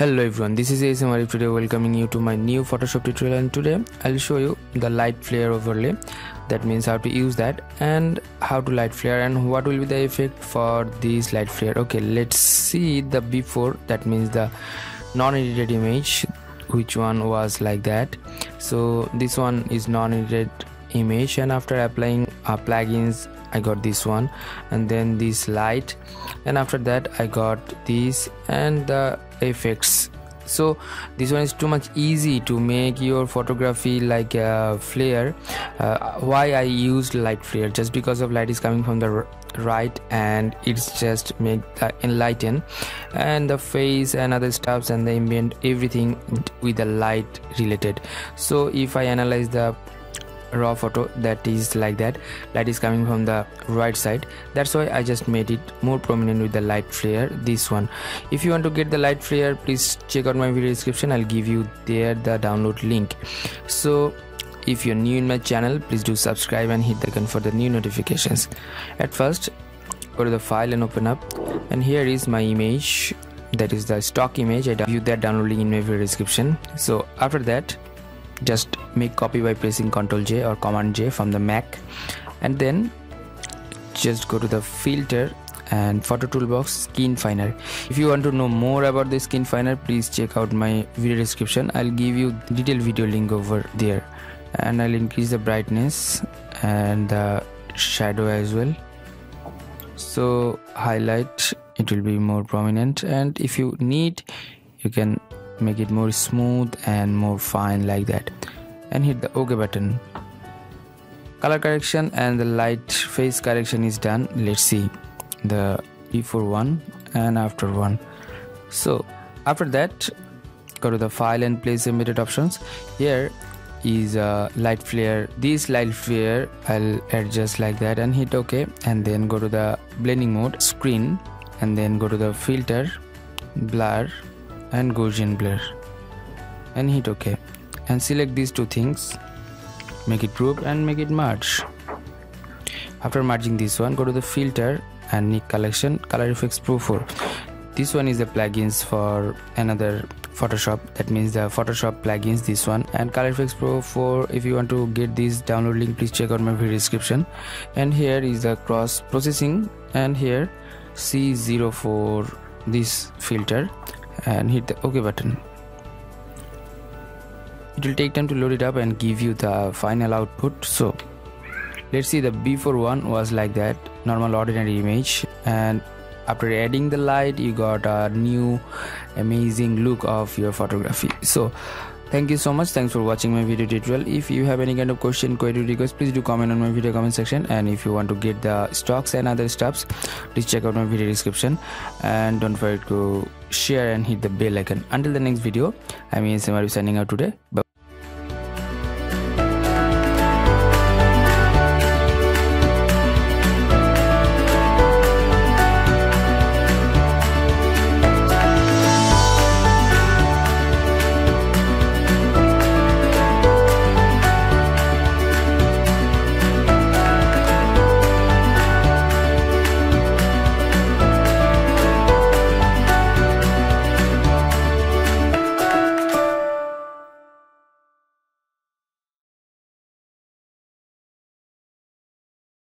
Hello everyone, this is ASM Arif today welcoming you to my new Photoshop tutorial and today I'll show you the light flare overlay. That means how to use that and how to light flare and what will be the effect for this light flare. Okay let's see the before that means the non-edited image which one was like that. So this one is non-edited image and after applying uh, plugins I got this one and then this light and after that I got this and the effects. So this one is too much easy to make your photography like a flare. Uh, why I used light flare? Just because of light is coming from the right and it's just make the enlighten and the face and other stuffs and the ambient everything with the light related. So if I analyze the raw photo that is like that light is coming from the right side. That's why i just made it more prominent with the light flare this one. If you want to get the light flare please check out my video description. I'll give you there the download link. So if you're new in my channel please do subscribe and hit the icon for the new notifications. At first go to the file and open up and here is my image. That is the stock image. I view that downloading in my video description. So after that just make copy by pressing ctrl j or command j from the mac. And then just go to the filter and photo toolbox skin finer if you want to know more about the skin finer please check out my video description. I'll give you detailed video link over there. And i'll increase the brightness and the shadow as well. So highlight it will be more prominent. And if you need you can make it more smooth and more fine like that. And hit the ok button. Color correction and the light face correction is done. Let's see. The before one and after one. So after that go to the file and place embedded options. Here is a light flare. This light flare i'll adjust like that and hit ok and then go to the blending mode screen. And then go to the filter blur and Gaussian blur and hit OK and select these two things make it group and make it merge. After merging this one go to the filter and Nik collection Color Efex Pro 4 this one is the plugins for another photoshop. That means the photoshop plugins this one and Color Efex Pro 4 if you want to get this download link please check out my video description. And here is the cross processing and here c04 this filter and hit the ok button. It will take time to load it up and give you the final output. So let's see the before one was like that normal ordinary image. And after adding the light you got a new amazing look of your photography. So thank you so much. Thanks for watching my video tutorial if you have any kind of question query request please do comment on my video comment section. And if you want to get the stocks and other stuffs please check out my video description. And don't forget to share and hit the bell icon. Until the next video i'm ASM Arif signing out today. Bye